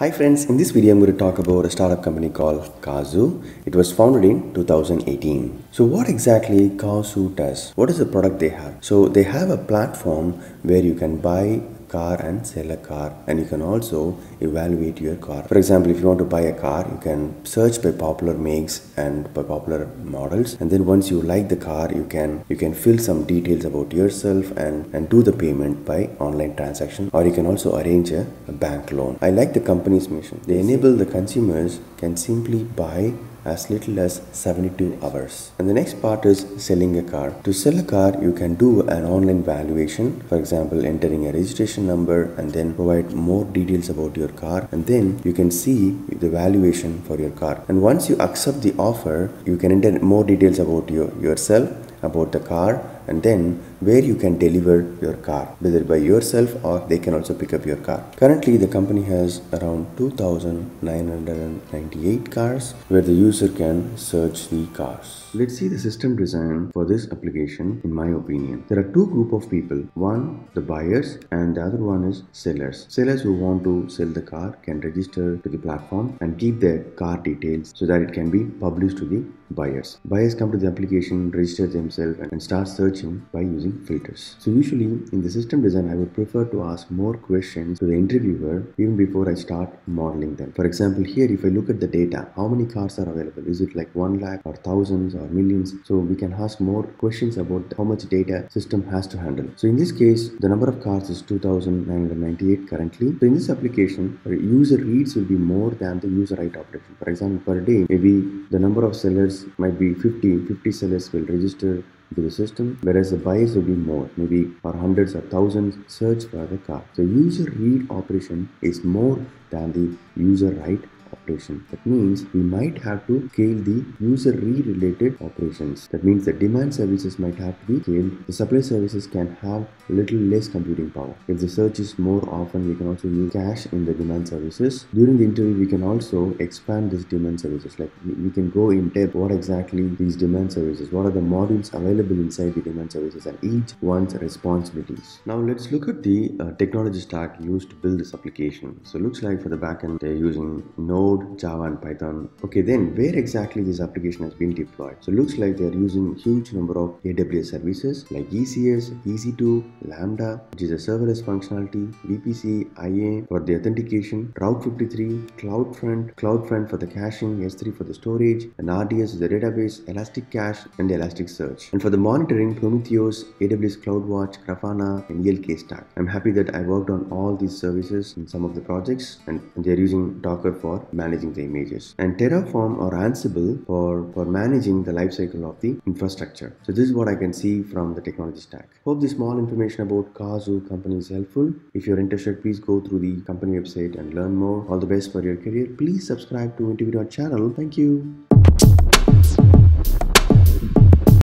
Hi friends, in this video I'm going to talk about a startup company called Cazoo. It was founded in 2018. So what exactly Cazoo does? What is the product they have? So they have a platform where you can buy car and sell a car. And you can also evaluate your car. For example if you want to buy a car you can search by popular makes and by popular models. And then once you like the car you can you can fill some details about yourself and and do the payment by online transaction. Or you can also arrange a, a bank loan. I like the company's mission. They enable the consumers can simply buy as little as 72 hours. And the next part is selling a car. To sell a car, you can do an online valuation, for example, entering a registration number and then provide more details about your car, and then you can see the valuation for your car. And once you accept the offer, you can enter more details about your, yourself about the car and then where you can deliver your car whether by yourself or they can also pick up your car. Currently the company has around 2998 cars where the user can search the cars. Let's see the system design for this application in my opinion. There are two group of people. One the buyers and the other one is sellers. Sellers who want to sell the car can register to the platform and keep their car details so that it can be published to the buyers. Buyers come to the application register themselves and start searching by using filters. So usually in the system design, I would prefer to ask more questions to the interviewer even before I start modeling them. For example, here if I look at the data, how many cars are available? Is it like 1 lakh or thousands or millions? So we can ask more questions about how much data system has to handle. So in this case, the number of cars is 2998 currently. So in this application, user reads will be more than the user write operation. For example, per day, maybe the number of sellers might be 50, 50 sellers will register to the system, whereas the buyers will be more, maybe for hundreds or thousands search for the car. So user read operation is more than the user write operation. That means we might have to scale the user related operations. That means the demand services might have to be scaled. The supply services can have little less computing power. If the search is more often, we can also use cache in the demand services. During the interview, we can also expand this demand services. Like we can go in depth what exactly these demand services, what are the modules available inside the demand services and each one's responsibilities. Now let's look at the uh, technology stack used to build this application. So it looks like for the backend, they're using Node Node, Java and Python. Okay, then where exactly this application has been deployed? So looks like they're using huge number of AWS services like ECS, EC2, Lambda, which is a serverless functionality, VPC, IA for the authentication, Route 53, CloudFront, CloudFront for the caching, S3 for the storage, and RDS is the database, ElastiCache, and the Elasticsearch. And for the monitoring, Prometheus, AWS CloudWatch, Grafana, and ELK Stack. I'm happy that I worked on all these services in some of the projects, and they're using Docker for managing the images and Terraform or Ansible for, for managing the lifecycle of the infrastructure. So this is what I can see from the technology stack. Hope this small information about Cazoo company is helpful. If you're interested, please go through the company website and learn more. All the best for your career. Please subscribe to Interview channel. Thank you.